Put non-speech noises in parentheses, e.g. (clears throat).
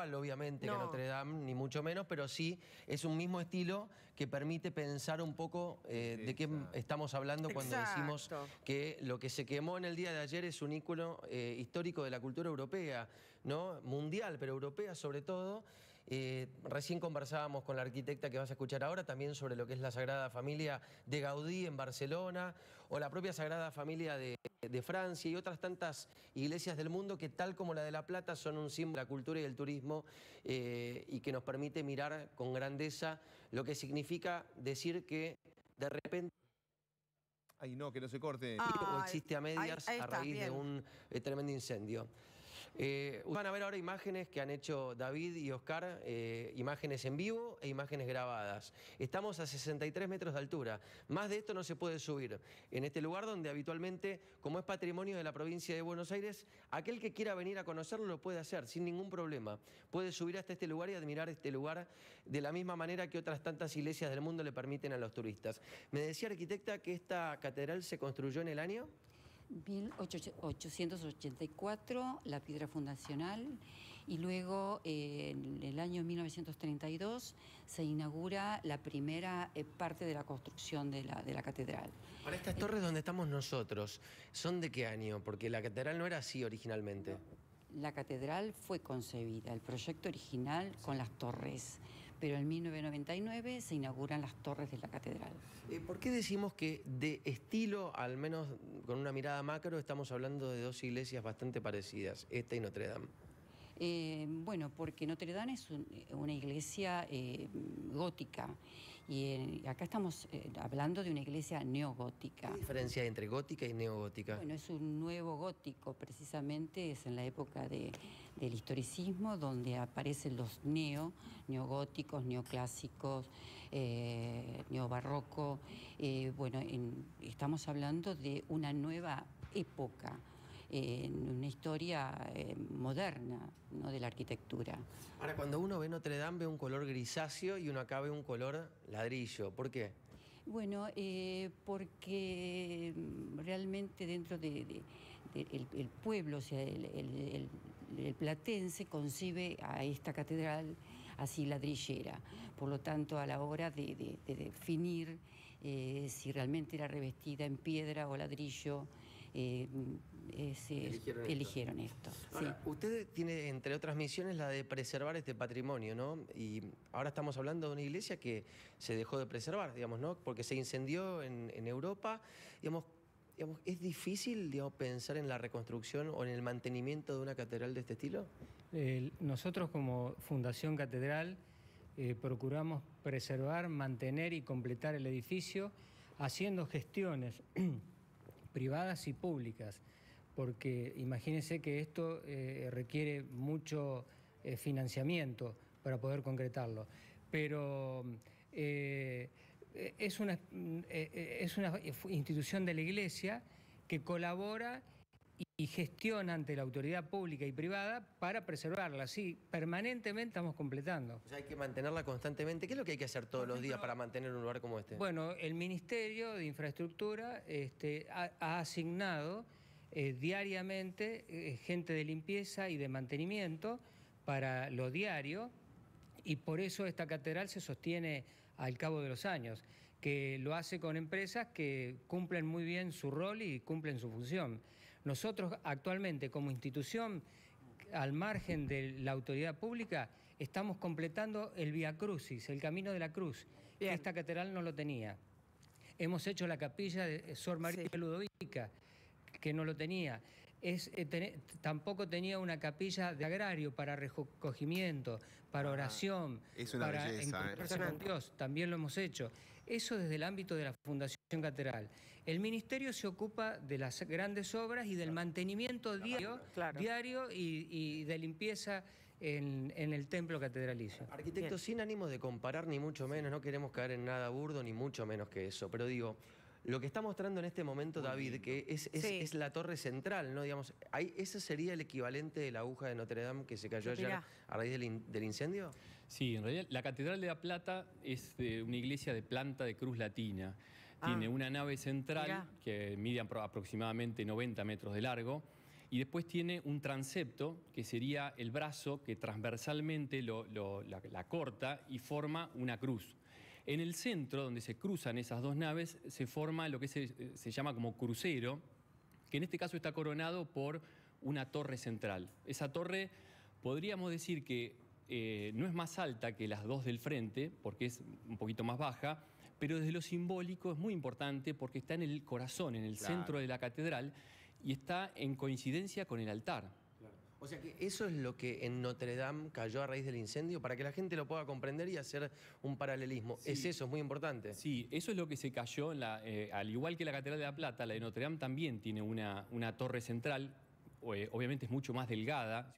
igual, obviamente, que No. Notre Dame, ni mucho menos, pero sí es un mismo estilo que permite pensar un poco eh, de qué estamos hablando cuando decimos que lo que se quemó en el día de ayer es un ícono eh, histórico de la cultura europea, ¿no? Mundial, pero europea sobre todo. Eh, recién conversábamos con la arquitecta que vas a escuchar ahora también sobre lo que es la Sagrada Familia de Gaudí en Barcelona o la propia Sagrada Familia de, de Francia y otras tantas iglesias del mundo que tal como la de La Plata son un símbolo de la cultura y del turismo eh, y que nos permite mirar con grandeza lo que significa decir que de repente Ay, no, que no se corte. Ah, o existe a medias ahí- ahí a raíz de un eh, tremendo incendio. Eh, van a ver ahora imágenes que han hecho David y Oscar, eh, imágenes en vivo e imágenes grabadas. Estamos a 63 metros de altura. Más de esto no se puede subir. En este lugar donde habitualmente, como es patrimonio de la provincia de Buenos Aires, aquel que quiera venir a conocerlo lo puede hacer sin ningún problema. Puede subir hasta este lugar y admirar este lugar de la misma manera que otras tantas iglesias del mundo le permiten a los turistas. Me decía arquitecta que esta catedral se construyó en el año... 1884, la piedra fundacional, y luego eh, en el año 1932 se inaugura la primera eh, parte de la construcción de la, de la catedral. Ahora, estas torres donde estamos nosotros, ¿son de qué año? Porque la catedral no era así originalmente. La catedral fue concebida, el proyecto original con las torres, pero en 1999 se inauguran las torres de la catedral. Eh, ¿Por qué decimos que de estilo, al menos con una mirada macro, estamos hablando de dos iglesias bastante parecidas, esta y Notre Dame? Eh, bueno, porque Notre Dame es un- una iglesia eh, gótica y eh, acá estamos eh, hablando de una iglesia neogótica. ¿Qué diferencia hay entre gótica y neogótica? Bueno, es un nuevo gótico, precisamente es en la época de- del historicismo donde aparecen los neo, neogóticos, neoclásicos, eh, neobarroco. Eh, bueno, en- estamos hablando de una nueva época, eh, en una historia eh, moderna ¿no? de la arquitectura. Ahora, cuando uno ve Notre Dame, ve un color grisáceo y uno acá ve un color ladrillo. ¿Por qué? Bueno, eh, porque mm, realmente dentro de, de- de- el, el pueblo, o sea, el, el- el- platense concibe a esta catedral así ladrillera. Por lo tanto, a la hora de definir eh, si realmente era revestida en piedra o ladrillo, eh, eh, se- Eligieron esto. eligieron esto. sí. Ahora, usted tiene, entre otras misiones, la de preservar este patrimonio, ¿no? Y ahora estamos hablando de una iglesia que se dejó de preservar, digamos, ¿no? Porque se incendió en, en Europa. Digamos, digamos, ¿es difícil, digamos, pensar en la reconstrucción o en el mantenimiento de una catedral de este estilo? El- nosotros como Fundación Catedral eh, procuramos preservar, mantener y completar el edificio haciendo gestiones (clears throat) privadas y públicas, porque imagínense que esto eh, requiere mucho eh, financiamiento para poder concretarlo. Pero eh, es, una, es una institución de la Iglesia que colabora y gestiona ante la autoridad pública y privada para preservarla. Sí, permanentemente estamos completando. O sea, hay que mantenerla constantemente. ¿Qué es lo que hay que hacer todos los días para mantener un lugar como este? Bueno, el Ministerio de Infraestructura este, ha, ha asignado eh, diariamente eh, gente de limpieza y de mantenimiento para lo diario y por eso esta catedral se sostiene al cabo de los años, que lo hace con empresas que cumplen muy bien su rol y cumplen su función. Nosotros actualmente como institución, al margen de la autoridad pública, estamos completando el Via Crucis, el Camino de la Cruz, Bien. que esta catedral no lo tenía. Hemos hecho la capilla de Sor María Sí. Ludovica, que no lo tenía. Es, eh, tampoco tenía una capilla de agrario para recogimiento, para oración, es una para belleza, ¿eh? encontrarse con Dios. También lo hemos hecho. Eso desde el ámbito de la Fundación Catedral. El Ministerio se ocupa de las grandes obras y del mantenimiento diario, Claro. diario y, y de limpieza en, en el templo catedralicio. Arquitecto, Bien. sin ánimo de comparar ni mucho menos, no queremos caer en nada burdo ni mucho menos que eso, pero digo, lo que está mostrando en este momento David, que es, es- Sí. es la torre central, ¿no? Digamos, ahí, ¿ese sería el equivalente de la aguja de Notre Dame que se cayó ayer Mirá. a raíz del, in- del incendio? Sí, en realidad la Catedral de La Plata es de una iglesia de planta de cruz latina. Tiene Ah. una nave central Mirá. que mide apro- aproximadamente 90 metros de largo y después tiene un transepto, que sería el brazo que transversalmente lo- lo- la, la corta y forma una cruz. En el centro, donde se cruzan esas dos naves, se forma lo que se, se llama como crucero, que en este caso está coronado por una torre central. Esa torre podríamos decir que eh, no es más alta que las dos del frente, porque es un poquito más baja, pero desde lo simbólico es muy importante porque está en el corazón, en el Claro. centro de la catedral, y está en coincidencia con el altar. O sea que eso es lo que en Notre Dame cayó a raíz del incendio, para que la gente lo pueda comprender y hacer un paralelismo. Es eso, es muy importante. Sí, eso es lo que se cayó, en la, eh, al igual que la Catedral de la Plata, la de Notre Dame también tiene una, una torre central, eh, obviamente es mucho más delgada.